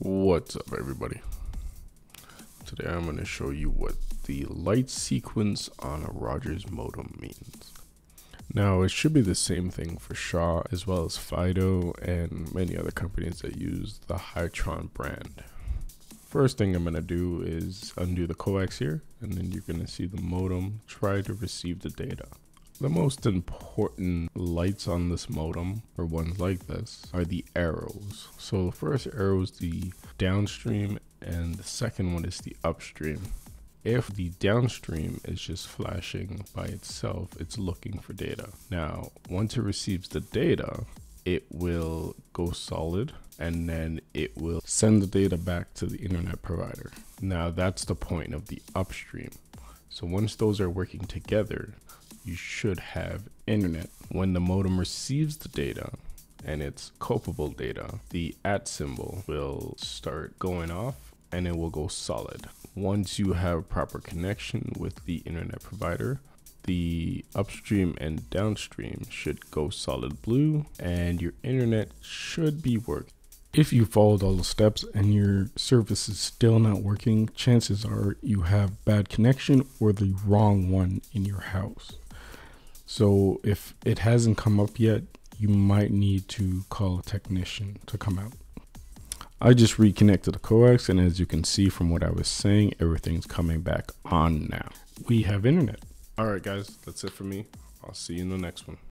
What's up everybody? Today I'm going to show you what the light sequence on a Rogers modem means. Now it should be the same thing for Shaw as well as Fido and many other companies that use the Hitron brand. First thing I'm going to do is undo the coax here and then you're going to see the modem try to receive the data. The most important lights on this modem, or ones like this, are the arrows. So the first arrow is the downstream and the second one is the upstream. If the downstream is just flashing by itself, it's looking for data. Now, once it receives the data, it will go solid and then it will send the data back to the internet provider. Now that's the point of the upstream. So once those are working together, you should have internet. When the modem receives the data and it's culpable data, the at symbol will start going off and it will go solid. Once you have a proper connection with the internet provider, the upstream and downstream should go solid blue and your internet should be working. If you followed all the steps and your service is still not working, chances are you have bad connection or the wrong one in your house. So if it hasn't come up yet, you might need to call a technician to come out. I just reconnected the coax and as you can see from what I was saying, everything's coming back on now. We have internet. All right guys, that's it for me. I'll see you in the next one.